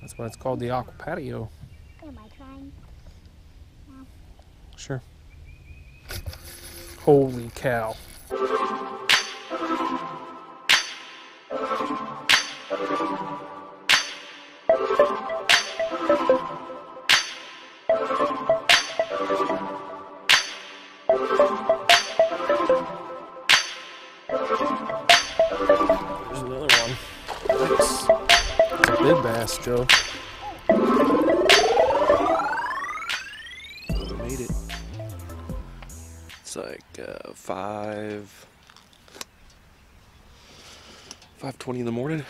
That's why it's called the aqua patio. Am I trying? Sure. Holy cow. Joe. Made it. It's like uh, five, five twenty in the morning.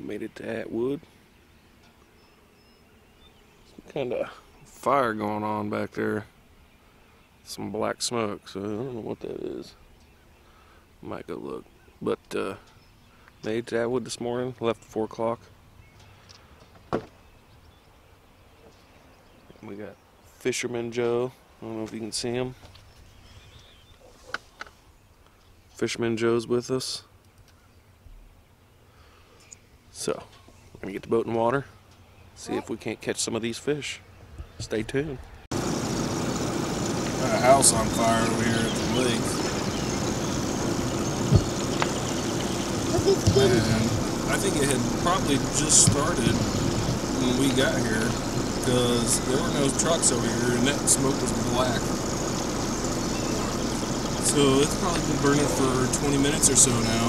Made it to Atwood. Some kind of fire going on back there. Some black smoke, so I don't know what that is. Might go look. But uh, made to Atwood this morning. Left at four o'clock. We got Fisherman Joe. I don't know if you can see him. Fisherman Joe's with us. So, we're gonna get the boat in water, see if we can't catch some of these fish. Stay tuned. Got a house on fire over here at the lake, Look at kitty. And I think it had probably just started when we got here because there were no trucks over here, and that smoke was black. So it's probably been burning for 20 minutes or so now.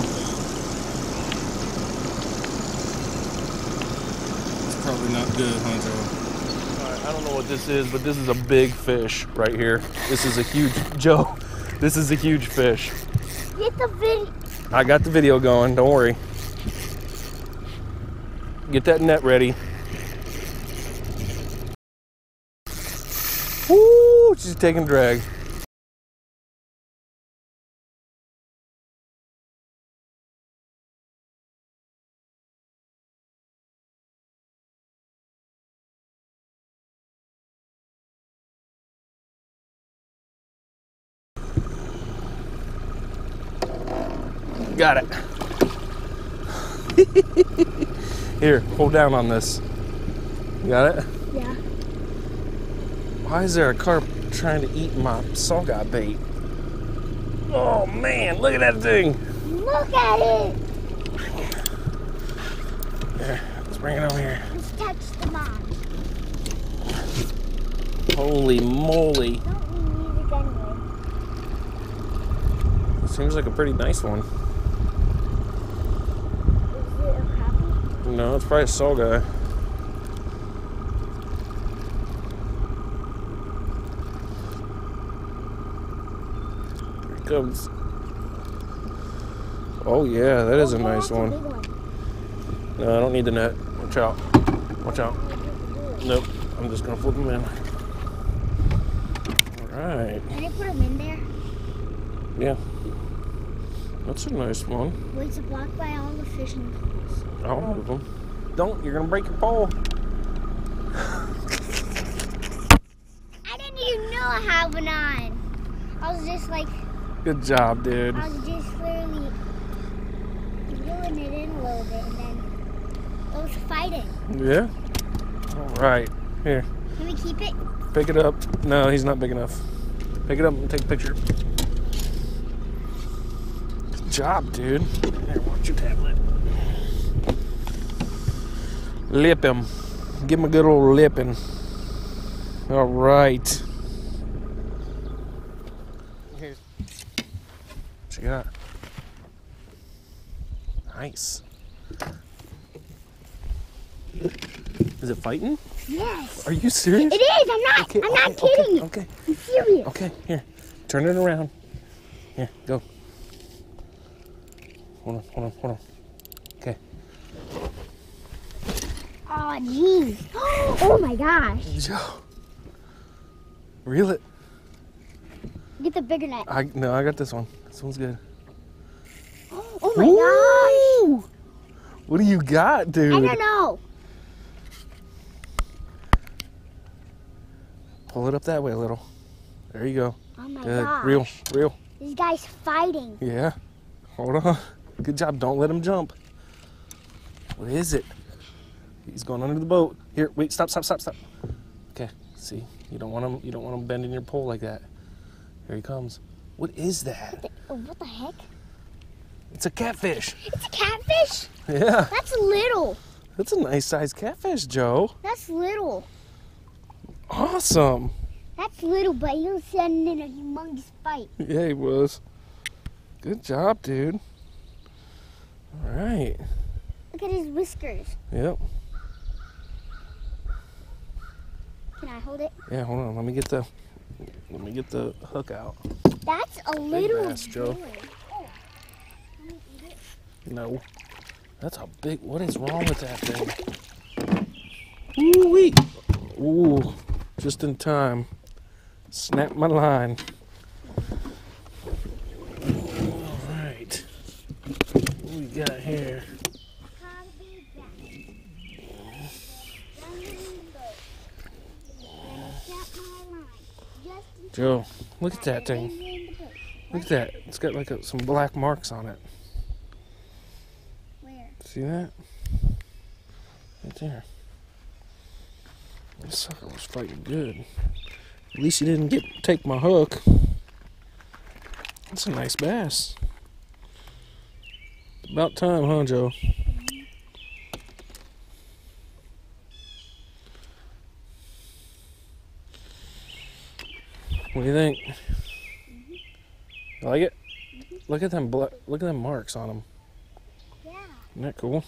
It's probably not good, huh, Joe? Alright, I don't know what this is, but this is a big fish right here. This is a huge Joe. This is a huge fish. Get the video. I got the video going, don't worry. Get that net ready. Woo! She's taking drag. Got it. Here, hold down on this. Got it? Yeah. Why is there a carp trying to eat my saugeye bait? Oh man, look at that thing. Look at it. Here, let's bring it over here. Let's touch the mom. Holy moly. Don't we need it anyway? Seems like a pretty nice one. Is it a crappie? No, it's probably a saugeye. Here it comes. Oh yeah, that is a nice one. one. No, I don't need the net. Watch out. Watch out. Nope. I'm just gonna flip them in. Alright. Can I put them in there? Yeah. That's a nice one. Wait, it's blocked by all the fishing poles. I'll move them. Don't, you're gonna break your pole. I didn't even know I had one on. I was just like, Good job, dude. I was just literally reeling it in a little bit, and then it was fighting. Yeah? Alright. Here, Can we keep it? pick it up. No, he's not big enough. Pick it up and take a picture. Good job, dude. Here, watch your tablet. Lip him. Give him a good old lipping. Alright. Here's what you got. Nice. Is it fighting? Yes. Are you serious? It is. I'm not. Okay, I'm not okay, okay, kidding. Okay, I'm serious. okay, here. Turn it around. Here, go. Hold on, hold on, hold on. Okay. Oh, jeez. Oh my gosh. Joe. Reel it. Get the bigger net. I no, I got this one. This one's good. Oh my gosh. What do you got, dude? I don't know. Pull it up that way a little. There you go. Oh my Good. gosh. Real, reel. This guy's fighting. Yeah. Hold on. Good job. Don't let him jump. What is it? He's going under the boat. Here, wait, stop, stop, stop, stop. Okay, see, you don't want him. You don't want him bending your pole like that. Here he comes. What is that? Oh, what the heck? It's a catfish. It's a catfish? Yeah, That's little. that's a nice sized catfish, Joe. That's little. Awesome. That's little, but he was sending in a humongous fight. Yeah, he was. Good job, dude. All right. Look at his whiskers. Yep. Can I hold it? Yeah, hold on. Let me get the let me get the hook out. That's a little bass, Joe. Oh. Let me eat it. No. That's a big what is wrong with that thing? Ooh wee. Ooh. Just in time. Snap my line. Alright. What we got here? That. Joe, look at that thing. Look at that. It's got like a, some black marks on it. Where? See that? Right there. This sucker was fighting good. At least he didn't get take my hook. That's a nice bass. About time, huh, Joe? What do you think? You like it? Mm-hmm. Look at them. Look at them marks on them. Yeah. Isn't that cool?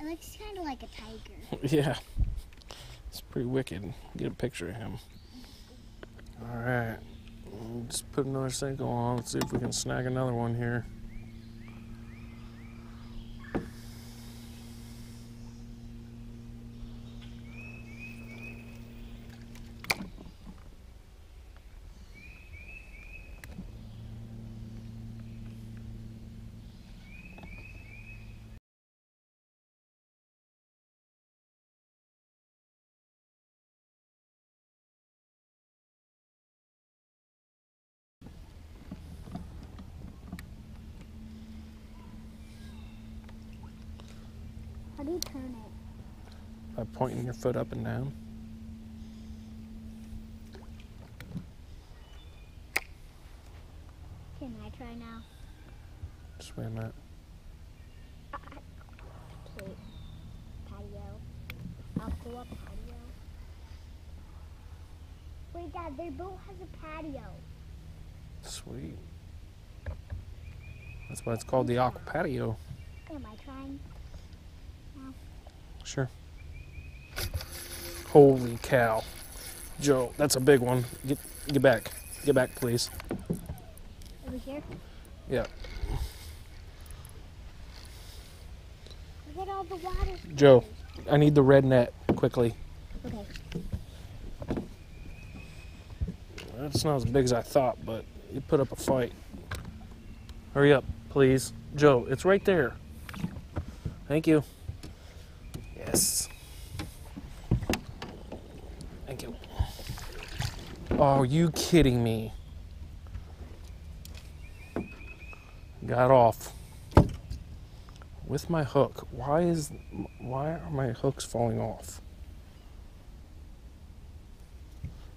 It looks kind of like a tiger. Yeah. It's pretty wicked. Get a picture of him. Alright. Just put another single on. Let's see if we can snag another one here. How do you turn it? By pointing your foot up and down. Can I try now? Just wait a minute. Okay. Patio. I'll pull up patio. Wait, Dad, their boat has a patio. Sweet. That's why it's called the aqua patio. Am I trying? Sure. Holy cow. Joe, that's a big one. Get get back. Get back, please. Over here? Yeah. Look at all the water. Joe, I need the red net quickly. Okay. That's not as big as I thought, but you put up a fight. Hurry up, please. Joe, it's right there. Thank you. Yes. Thank you. Oh, are you kidding me? Got off with my hook. Why is why are my hooks falling off?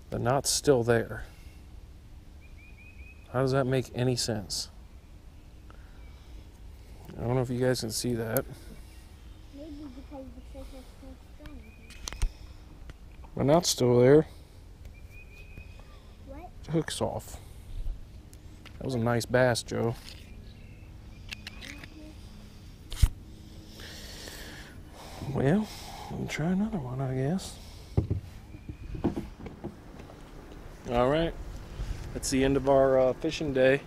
The knot's still there. How does that make any sense? I don't know if you guys can see that. Maybe because the fish are so strong. The knot's still there. What? The hook's off. That was a nice bass, Joe. Well, we'll try another one, I guess. All right. That's the end of our uh, fishing day.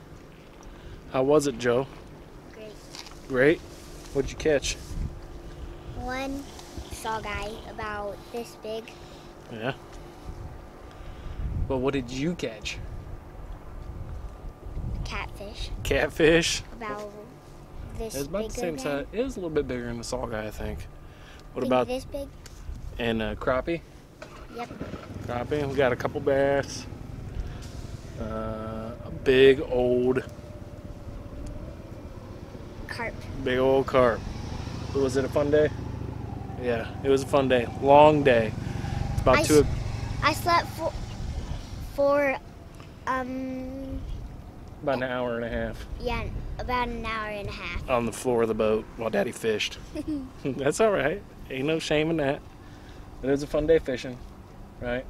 How was it, Joe? Great. Great. What'd you catch? One saugeye about this big. Yeah. Well, what did you catch? Catfish Catfish. about this It was about the same size. It was a little bit bigger than the saugeye, I think. What think about this big? and uh, crappie? Yep. Crappie. We got a couple bass. Uh, a big old carp. Big old carp. Was it a fun day? Yeah, it was a fun day. Long day. About I two. I slept for for um About an hour and a half yeah about an hour and a half. on the floor of the boat while Daddy fished. That's all right. Ain't no shame in that. It was a fun day fishing, right?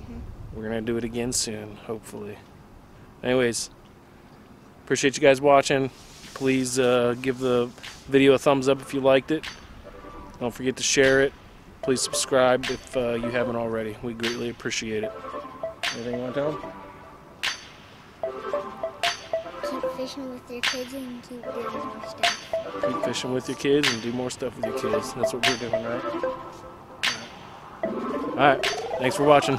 Mhm. We're gonna do it again soon, hopefully. Anyways, appreciate you guys watching. Please uh, give the video a thumbs up if you liked it. Don't forget to share it. Please subscribe if uh, you haven't already. We greatly appreciate it. Anything you want to tell them? Keep fishing with your kids and keep doing more stuff. Keep fishing with your kids and do more stuff with your kids. That's what we're doing, right? All right. Thanks for watching.